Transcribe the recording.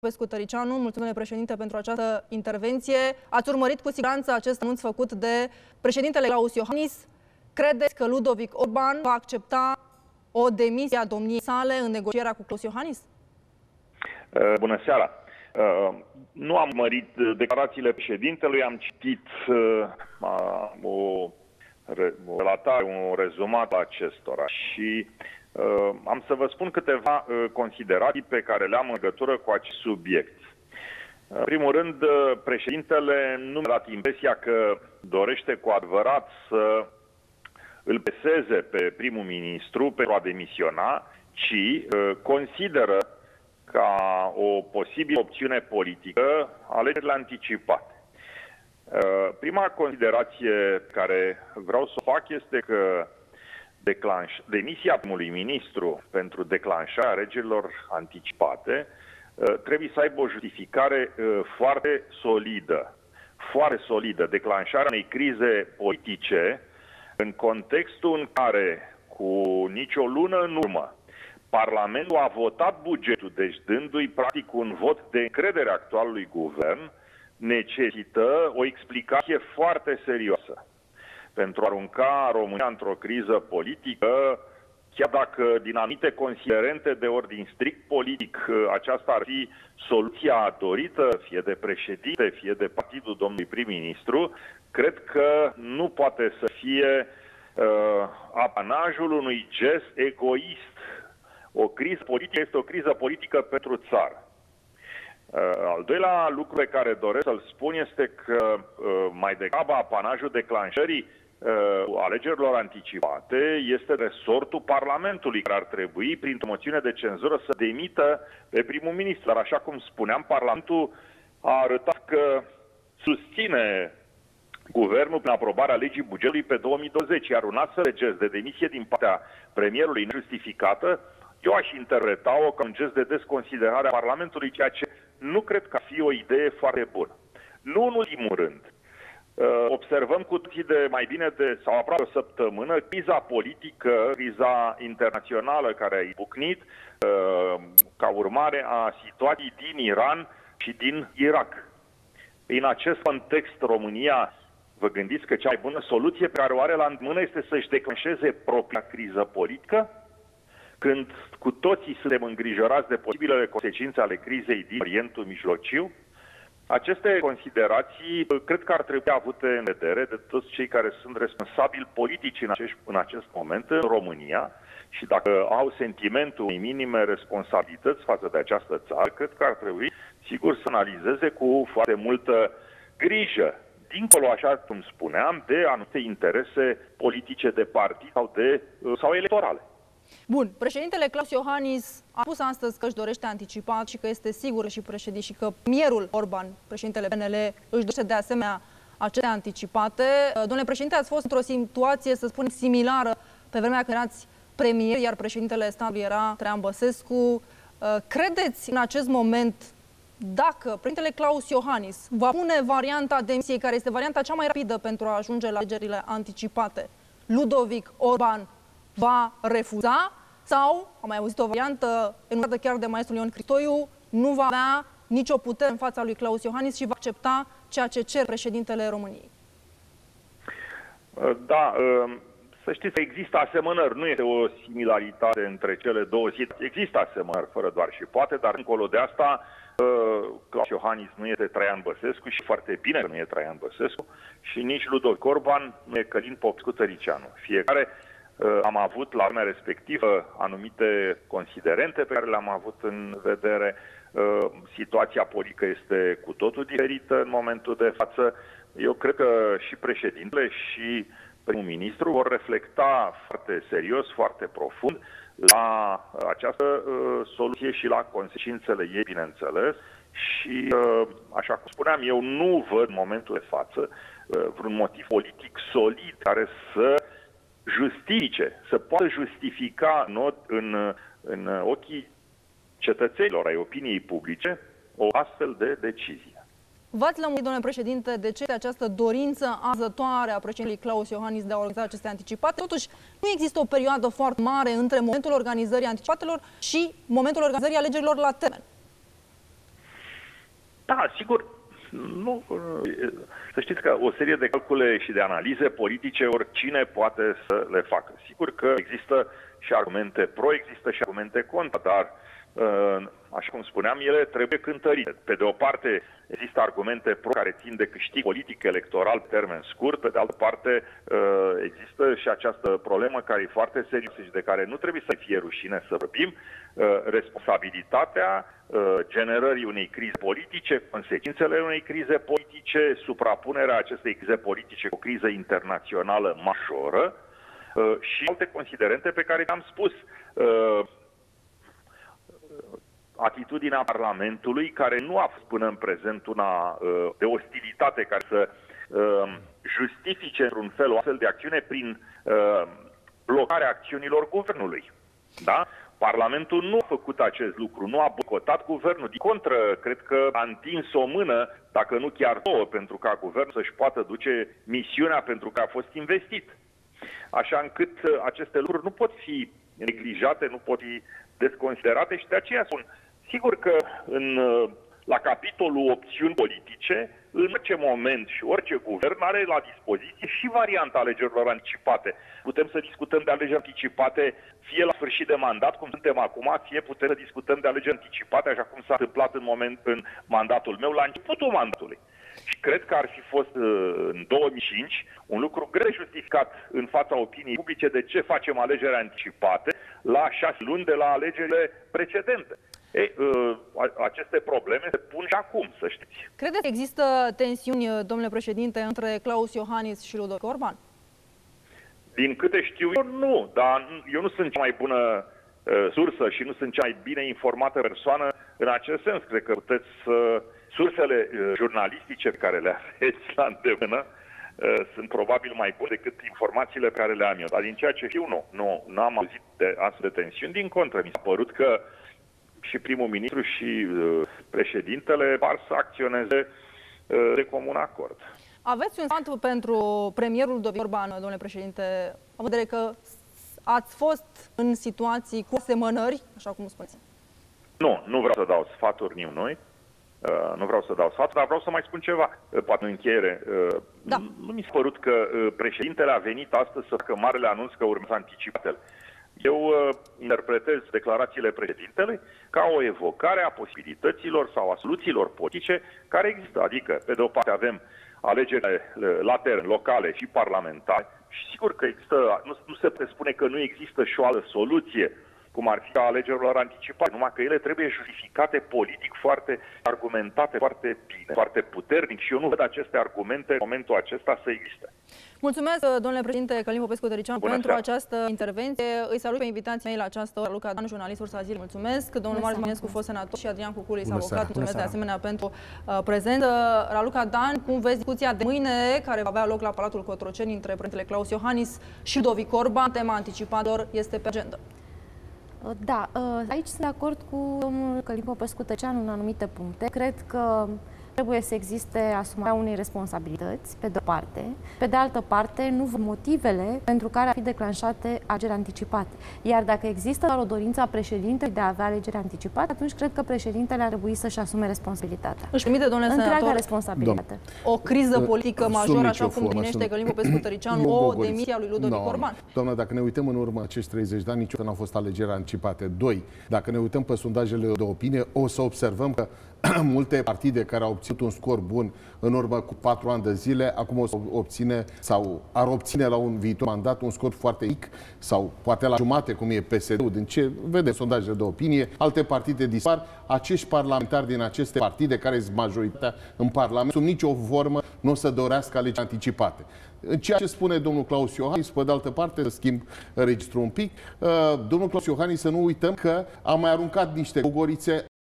Pescu Tăricianu, mulțumesc, domnule președinte, pentru această intervenție. Ați urmărit cu siguranță acest anunț făcut de președintele Claus Iohannis. Credeți că Ludovic Orban va accepta o demisie a domniei sale în negocierea cu Claus Iohannis? Uh, bună seara! Uh, nu am mărit declarațiile președintelui, am citit uh, o, o relatare, un rezumat acestora și Uh, am să vă spun câteva uh, considerații pe care le am în legătură cu acest subiect. Uh, în primul rând, președintele nu mi-a dat impresia că dorește cu adevărat să îl peseze pe primul ministru pentru a demisiona, ci consideră ca o posibilă opțiune politică alegerile anticipate. Prima considerație care vreau să o fac este că declanș, demisia primului ministru pentru declanșarea alegerilor anticipate uh, trebuie să aibă o justificare uh, foarte solidă, foarte solidă, declanșarea unei crize politice în contextul în care cu nicio lună în urmă Parlamentul a votat bugetul, deci dându-i practic un vot de încredere actualului guvern, necesită o explicație foarte serioasă pentru a arunca România într-o criză politică, chiar dacă din anumite considerente de ordin strict politic aceasta ar fi soluția dorită, fie de președinte, fie de partidul domnului prim-ministru, cred că nu poate să fie uh, apanajul unui gest egoist. O criză politică este o criză politică pentru țară. Uh, al doilea lucru pe care doresc să-l spun este că uh, mai degrabă apanajul declanșării uh, alegerilor anticipate este resortul Parlamentului, care ar trebui, printr-o moțiune de cenzură, să demită pe primul ministru. Dar așa cum spuneam, Parlamentul a arătat că susține guvernul prin aprobarea legii bugetului pe 2020, iar un astfel de gest de demisie din partea premierului nejustificată, eu aș interpreta-o ca un gest de desconsiderare a Parlamentului, ceea ce nu cred că fi o idee foarte bună. Nu în ultimul rând, Uh, observăm cu toții de mai bine de, sau aproape o săptămână, criza politică, criza internațională care a izbucnit uh, ca urmare a situației din Iran și din Irak. În acest context, România, vă gândiți că cea mai bună soluție pe care o are la mână este să-și declanșeze propria criză politică? Când cu toții suntem îngrijorați de posibilele consecințe ale crizei din Orientul Mijlociu, aceste considerații cred că ar trebui avute în vedere de toți cei care sunt responsabili politici în, acest, în acest moment în România și dacă au sentimentul unei minime responsabilități față de această țară, cred că ar trebui, sigur, să analizeze cu foarte multă grijă dincolo, așa cum spuneam, de anumite interese politice de partid sau, de, sau electorale. Bun, președintele Claus Iohannis a spus astăzi că își dorește anticipat și că este sigur și președinte și că mierul Orban, președintele PNL, își dorește de asemenea aceste anticipate. Uh, domnule președinte, ați fost într-o situație, să spunem, similară pe vremea când erați premier, iar președintele statului era Traian Băsescu. Uh, credeți în acest moment dacă președintele Claus Iohannis va pune varianta demisiei, care este varianta cea mai rapidă pentru a ajunge la alegerile anticipate, Ludovic Orban va refuza sau, am mai auzit o variantă enumerată chiar de maestrul Ion Cristoiu, nu va avea nicio putere în fața lui Claus Iohannis și va accepta ceea ce cer președintele României. Uh, da, uh, să știți că există asemănări, nu este o similaritate între cele două situații. Există asemănări, fără doar și poate, dar încolo de asta, uh, Claus Iohannis nu este Traian Băsescu și foarte bine că nu e Traian Băsescu și nici Ludovic Orban nu e Călin Popescu Tăricianu. Fiecare Uh, am avut la vremea respectivă anumite considerente pe care le-am avut în vedere. Uh, situația politică este cu totul diferită în momentul de față. Eu cred că și președintele și primul ministru vor reflecta foarte serios, foarte profund la această uh, soluție și la consecințele ei, bineînțeles. Și, așa cum spuneam, eu nu văd în momentul de față vreun motiv politic solid care să justifice, să poată justifica în, în, în ochii cetățenilor, ai opiniei publice, o astfel de decizie. V-ați lămurit, domnule președinte, de ce această dorință azătoare a președintelui Claus Iohannis de a organiza aceste anticipate? Totuși, nu există o perioadă foarte mare între momentul organizării anticipatelor și momentul organizării alegerilor la termen. Da, sigur, nu, să știți că o serie de calcule și de analize politice oricine poate să le facă. Sigur că există și argumente pro, există și argumente contra, dar așa cum spuneam, ele trebuie cântărite. Pe de o parte, există argumente pro care țin de câștig politic electoral pe termen scurt, pe de altă parte, uh, există și această problemă care e foarte serioasă și de care nu trebuie să fie rușine să vorbim, uh, responsabilitatea uh, generării unei crize politice, consecințele unei crize politice, suprapunerea acestei crize politice cu o criză internațională majoră și alte considerente pe care le-am spus atitudinea Parlamentului, care nu a fost până în prezent una uh, de ostilitate care să uh, justifice într-un fel o astfel de acțiune prin uh, blocarea acțiunilor guvernului. Da? Parlamentul nu a făcut acest lucru, nu a boicotat guvernul. Din contră, cred că a întins o mână, dacă nu chiar două, pentru ca guvernul să-și poată duce misiunea pentru că a fost investit. Așa încât aceste lucruri nu pot fi neglijate, nu pot fi desconsiderate și de aceea spun, Sigur că în, la capitolul opțiuni politice, în orice moment și orice guvern are la dispoziție și varianta alegerilor anticipate. Putem să discutăm de alegeri anticipate fie la sfârșit de mandat, cum suntem acum, fie putem să discutăm de alegeri anticipate, așa cum s-a întâmplat în, moment, în mandatul meu, la începutul mandatului. Și cred că ar fi fost în 2005 un lucru greu justificat în fața opiniei publice de ce facem alegeri anticipate la șase luni de la alegerile precedente. Ei, uh, aceste probleme se pun și acum, să știți. Credeți că există tensiuni, uh, domnule președinte, între Claus Iohannis și Ludovic Orban? Din câte știu eu, nu, dar eu nu sunt cea mai bună uh, sursă și nu sunt cea mai bine informată persoană în acest sens. Cred că puteți să... Sursele uh, jurnalistice pe care le aveți la îndemână uh, sunt probabil mai bune decât informațiile pe care le am eu. Dar din ceea ce știu, nu. Nu, nu am auzit de astfel de tensiuni. Din contră, mi s-a părut că uh, și primul ministru și uh, președintele par să acționeze uh, de comun acord. Aveți un sfat pentru premierul Ludovic Orban, domnule președinte, în vedere că ați fost în situații cu asemănări, așa cum spuneți? Nu, nu vreau să dau sfaturi nimănui. Uh, nu vreau să dau sfaturi, dar vreau să mai spun ceva, uh, poate în încheiere. Uh, da. Nu mi s-a părut că uh, președintele a venit astăzi să facă marele anunț că urmează anticipatele. Eu uh, interpretez declarațiile președintelui ca o evocare a posibilităților sau a soluțiilor politice care există. Adică, pe de o parte, avem alegerile uh, la teren, locale și parlamentare și sigur că există, nu, nu se poate spune că nu există și o altă soluție cum ar fi a alegerilor anticipate, numai că ele trebuie justificate politic foarte argumentate, foarte bine, foarte puternic și eu nu văd aceste argumente în momentul acesta să existe. Mulțumesc, domnule președinte Călim Popescu Tărician, pentru seara. această intervenție. Îi salut pe invitații mei la această oră, Luca Dan, jurnalist Ursa Zil. Mulțumesc. Domnul Marius Minescu, fost senator și Adrian Cuculis, avocat. Mulțumesc de asemenea pentru uh, prezent. Raluca Dan, cum vezi discuția de mâine, care va avea loc la Palatul Cotroceni între părintele Claus Iohannis și Ludovic Orban, tema anticipator este pe agenda. Da, uh, aici sunt de acord cu domnul Călim Popescu Tăceanu în anumite puncte. Cred că trebuie să existe asumarea unei responsabilități, pe de-o parte. Pe de altă parte, nu văd motivele pentru care ar fi declanșate alegeri anticipate. Iar dacă există doar o dorință a președintelui de a avea alegeri anticipate, atunci cred că președintele ar trebui să-și asume responsabilitatea. Își permite, domnule Întreaga senator, responsabilitate. O criză politică majoră, așa cum gândește Călim Popescu Tăricianu, o demisia lui Ludovic no, Orban. Doamna, dacă ne uităm în urmă acești 30 de ani, niciodată nu au fost alegeri anticipate. Doi, dacă ne uităm pe sondajele de opinie, o să observăm că multe partide care au obținut un scor bun în urmă cu patru ani de zile, acum o să obține sau ar obține la un viitor mandat un scor foarte mic sau poate la jumate, cum e PSD-ul, din ce vede sondajele de opinie, alte partide dispar, acești parlamentari din aceste partide, care sunt majoritatea în Parlament, sub nicio formă nu o să dorească alegeri anticipate. În ceea ce spune domnul Claus Iohannis, pe de altă parte, să schimb registrul un pic, uh, domnul Claus Iohannis, să nu uităm că a mai aruncat niște gogorițe